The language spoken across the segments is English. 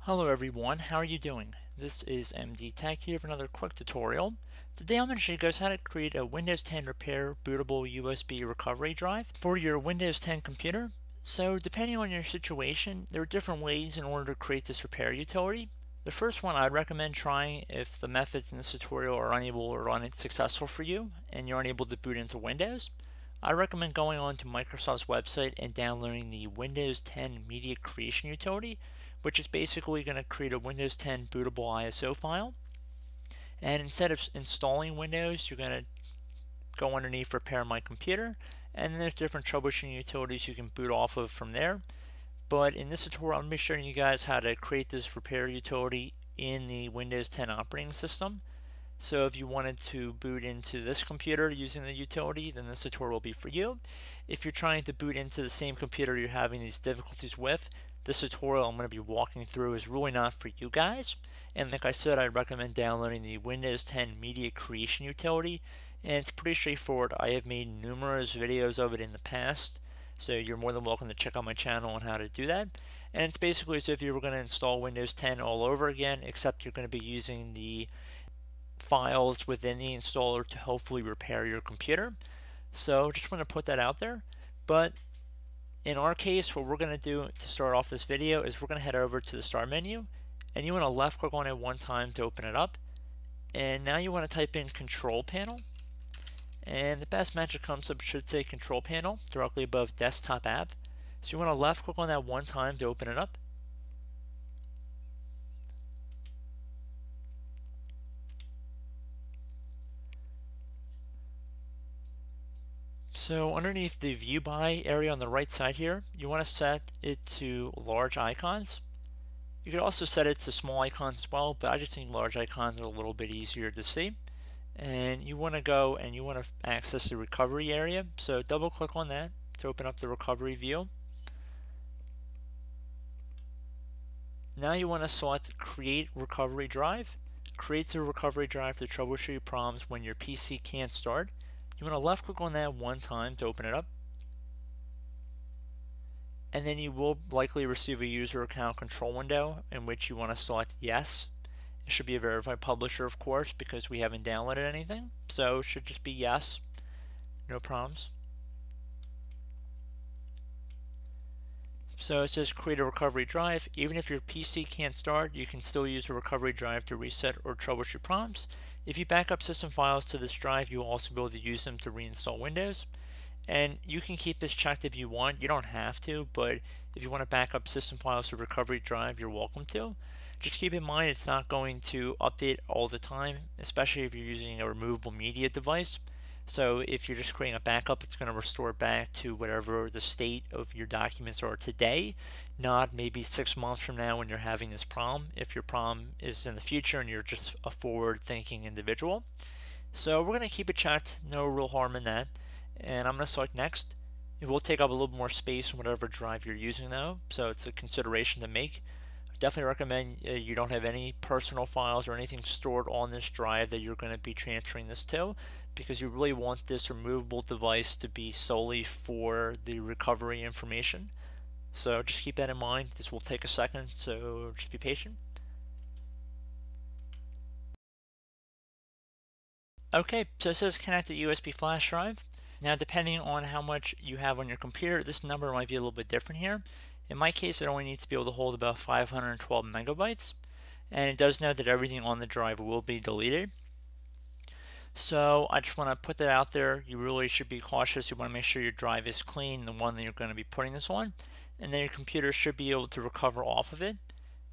Hello everyone, how are you doing? This is MD Tech here for another quick tutorial. Today I'm going to show you guys how to create a Windows 10 repair bootable USB recovery drive for your Windows 10 computer. So depending on your situation, there are different ways in order to create this repair utility. The first one I'd recommend trying if the methods in this tutorial are unable or unsuccessful for you and you're unable to boot into Windows. I recommend going on to Microsoft's website and downloading the Windows 10 Media Creation Utility which is basically going to create a Windows 10 bootable ISO file. And instead of installing Windows, you're going to go underneath Repair My Computer, and then there's different troubleshooting utilities you can boot off of from there. But in this tutorial, I'm going to be showing you guys how to create this repair utility in the Windows 10 operating system. So if you wanted to boot into this computer using the utility, then this tutorial will be for you. If you're trying to boot into the same computer you're having these difficulties with, this tutorial I'm going to be walking through is really not for you guys. And like I said, I recommend downloading the Windows 10 Media Creation Utility. And it's pretty straightforward. I have made numerous videos of it in the past. So you're more than welcome to check out my channel on how to do that. And it's basically as if you were going to install Windows 10 all over again, except you're going to be using the files within the installer to hopefully repair your computer. So just want to put that out there. But in our case, what we're going to do to start off this video is we're going to head over to the Start menu, and you want to left click on it one time to open it up. And now you want to type in Control Panel, and the best that comes up should say Control Panel directly above Desktop App. So you want to left click on that one time to open it up. So underneath the view by area on the right side here, you want to set it to large icons. You could also set it to small icons as well, but I just think large icons are a little bit easier to see. And you want to go and you want to access the recovery area. So double click on that to open up the recovery view. Now you want to select create recovery drive. Creates a recovery drive to troubleshoot problems when your PC can't start. You want to left click on that one time to open it up. And then you will likely receive a user account control window in which you want to select yes. It should be a verified publisher, of course, because we haven't downloaded anything. So it should just be yes. No problems. So it says create a recovery drive. Even if your PC can't start, you can still use a recovery drive to reset or troubleshoot prompts. If you back up system files to this drive, you'll also be able to use them to reinstall Windows. And you can keep this checked if you want. You don't have to, but if you want to back up system files to recovery drive, you're welcome to. Just keep in mind it's not going to update all the time, especially if you're using a removable media device. So if you're just creating a backup, it's going to restore back to whatever the state of your documents are today, not maybe six months from now when you're having this problem, if your problem is in the future and you're just a forward-thinking individual. So we're going to keep it checked, no real harm in that. And I'm going to select next. It will take up a little more space on whatever drive you're using though, so it's a consideration to make definitely recommend uh, you don't have any personal files or anything stored on this drive that you're going to be transferring this to because you really want this removable device to be solely for the recovery information. So just keep that in mind. This will take a second, so just be patient. Okay, so it says connect the USB flash drive. Now depending on how much you have on your computer, this number might be a little bit different here. In my case, it only needs to be able to hold about 512 megabytes. And it does note that everything on the drive will be deleted. So I just want to put that out there. You really should be cautious. You want to make sure your drive is clean, the one that you're going to be putting this on. And then your computer should be able to recover off of it.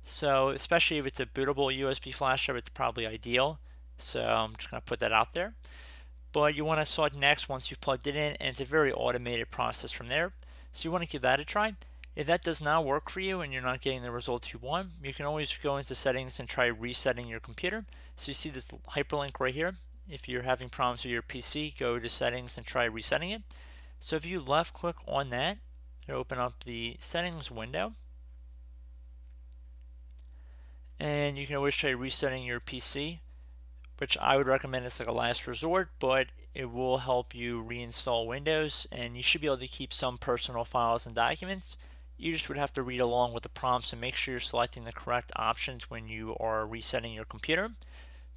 So especially if it's a bootable USB flash drive, it's probably ideal. So I'm just going to put that out there. But you want to select next once you've plugged it in, and it's a very automated process from there. So you want to give that a try. If that does not work for you and you're not getting the results you want, you can always go into settings and try resetting your computer. So you see this hyperlink right here. If you're having problems with your PC, go to settings and try resetting it. So if you left click on that, it'll open up the settings window. And you can always try resetting your PC, which I would recommend as like a last resort, but it will help you reinstall Windows and you should be able to keep some personal files and documents. You just would have to read along with the prompts and make sure you're selecting the correct options when you are resetting your computer.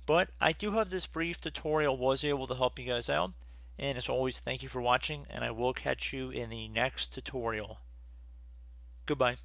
But I do have this brief tutorial was able to help you guys out. And as always, thank you for watching and I will catch you in the next tutorial. Goodbye.